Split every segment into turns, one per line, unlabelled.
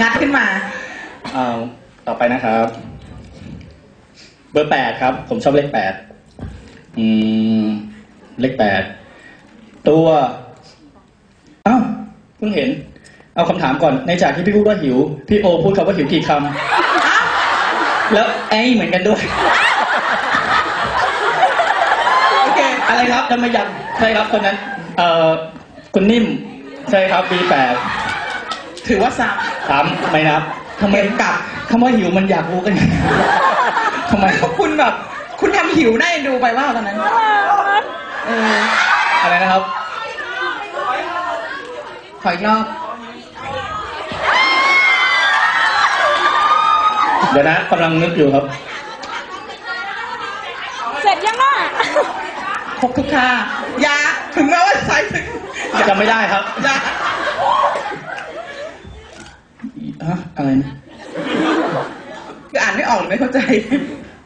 งัดขึ้นมา
เอาต่อไปนะครับ เบอร์แปดครับ ผมชอบเลขแปดอืม เลขแปดตัวเอ้าเพิ่งเห็น เอาคำถามก่อน ในจากที่พี่พูดว่าหิว พี่โอพูดคำว่าหิวกี่คำแล้วไอ้เหมือนกันด้วย
โอเค
อะไรครับทำไมยังใช่ครับคนนั้น เอ่อคุณนิ่ม ใช่ครับ B8
ถือว่าซ้
ถามไม่นับทำำไม
เห็นกลับ
คำว่าหิวมันอยากรู้กันทำไม
ก็คุณแบบ คุณทำหิวได้ดูไปว่าตอนนั้นเออ
อะไรนะครับ
ขออีกรอบ
เดี๋ยวนะกำลังนึกอยู่ครับ
เสร็จยังอะ
ครบทุกค่ายาถึงแม้ว่าใช้ถึง
จำไม่ได้ครับ
ยา
ฮะอะไรนะ
คืออ่านไม่ออกหรือไม่เข้าใจ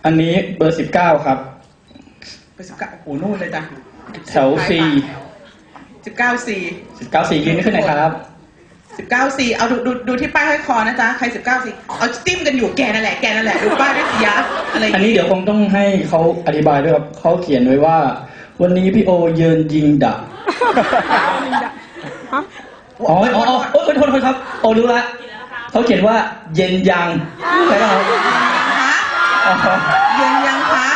อันนี้เบอร์สิบเก้าครับ
ไปสิบเก้าโอ้โหนู่นเลยจ้ะ
แถวซี
สิบเก้าสี่
สิบเก้าสี่ยืนขึ้นหน่อยครับ
สิบเก้าสี่เอาดูดูดูที่ป้ายห้อยคอนะจ๊ะใครสิบเก้าสี่เอาจิ้มกันอยู่แกนั่นแหละแกนั่นแหละดูป้ายด้วยสิยะอะไรอย่าง
อันนี้
งี้
เดี๋ยวคงต้องให้เขาอธิบายด้วยครับเขาเขียนไว้ว่า วันนี้พี่โอเยินยิงดัก
ฮะ
อ๋ออ๋ออ๋อโอ้ยโทษโทษครับ โอรู้ละ เขาเขียนว่าเย็นยังใช่ไหมครับ
ฮะ
อ๋อ
เย็นยังคะ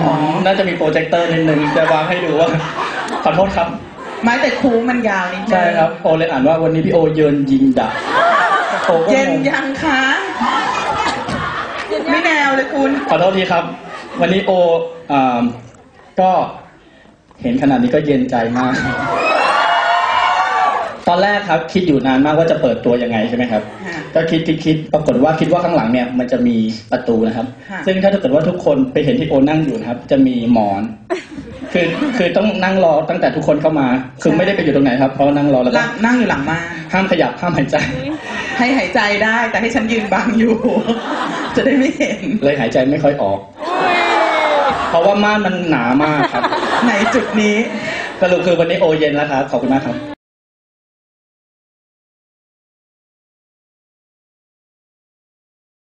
อ๋อน่าจะมีโปรเจคเตอร์นิดนึงจะวางให้ดูว่าขอโทษครับ
ไม้แต่คูมันยาวนิดนึง
ใช่ครับโอเลยอ่านว่าวันนี้พี่โอเยินยิงดักโอก็
เย็น
งง
ยังคะไม่แนวเลยคุณ
ขอโทษทีครับ วันนี้โออ่าก็เห็นขนาดนี้ก็เย็นใจมากต อนแรกครับ คิดอยู่นานมากว่าจะเปิดตัวยังไงใช่ไหมครับ
ค่ะ
ก็คิดคิดคิดปรากฏว่าคิดว่าข้างหลังเนี่ยมันจะมีประตูนะครับ
ค่ะ
ซึ่งถ้าเกิดว่าทุกคนไปเห็นที่โอนั่งอยู่นะครับ จะมีหมอน คือคือต้องนั่งรอตั้งแต่ทุกคนเข้ามา คือไม่ได้ไปอยู่ตรงไหนครับเพราะว่านั่งรอแล้วก็
นั่งนั่งอยู่หลังม่าน
ห้ามขยับห้ามหายใจ
ให้หายใจได้แต่ให้ฉันยืนบังอยู่ จะได้ไม่เห็น
เลยหายใจไม่ค่อยออกเพราะว่าม่านมันหนามากครับ
ในจุดนี้
สรุปคือวันนี้โอเย็นแล้วครับขอบคุณมากครับ